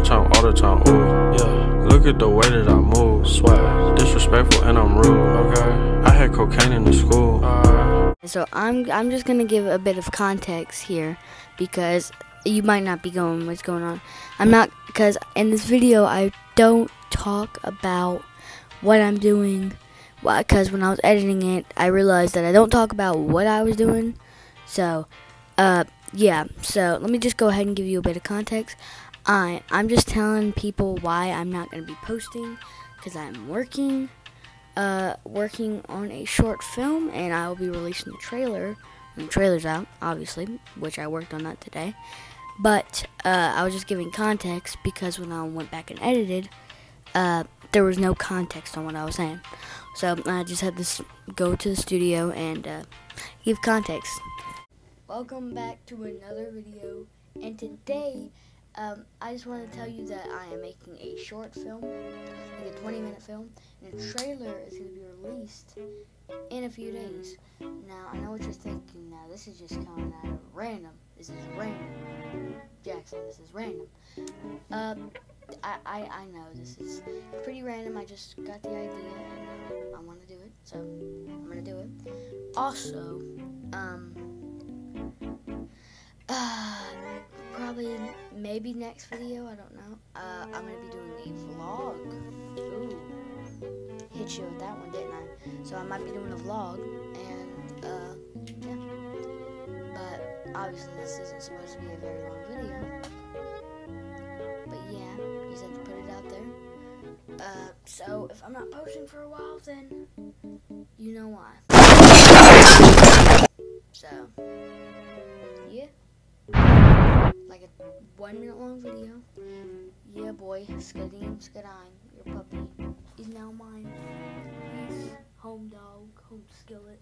Same time, all the time, ooh, yeah. Look at the way that I move, swag. Disrespectful and I'm rude, okay. I had cocaine in the school. Uh, So I'm I'm just gonna give a bit of context here because you might not be going what's going on. I'm not because in this video I don't talk about what I'm doing. Why Because when I was editing it, I realized that I don't talk about what I was doing. So, uh, yeah. So let me just go ahead and give you a bit of context. I I'm just telling people why I'm not gonna be posting because I'm working uh, working on a short film, and I will be releasing the trailer. And the trailer's out, obviously, which I worked on that today. But uh, I was just giving context because when I went back and edited, uh, there was no context on what I was saying. So I just had to go to the studio and uh, give context. Welcome back to another video, and today um, I just want to tell you that I am making a short film, like a 20 minute film, and the trailer is going to be released in a few days. Now, I know what you're thinking now. This is just coming out of random. This is random. Jackson, this is random. Um, I, I, I know this is pretty random. I just got the idea and uh, I want to do it, so I'm going to do it. Also, um, uh, maybe next video. I don't know. Uh, I'm gonna be doing a vlog. Ooh, hit you with that one, didn't I? So I might be doing a vlog, and uh, yeah. But obviously this isn't supposed to be a very long video. But yeah, just have to put it out there. Uh, so if I'm not posting for a while, then you know why. So like a one minute long video. Yeah, boy, Skidding Skidine, your puppy, is now mine. Home dog, home skillet.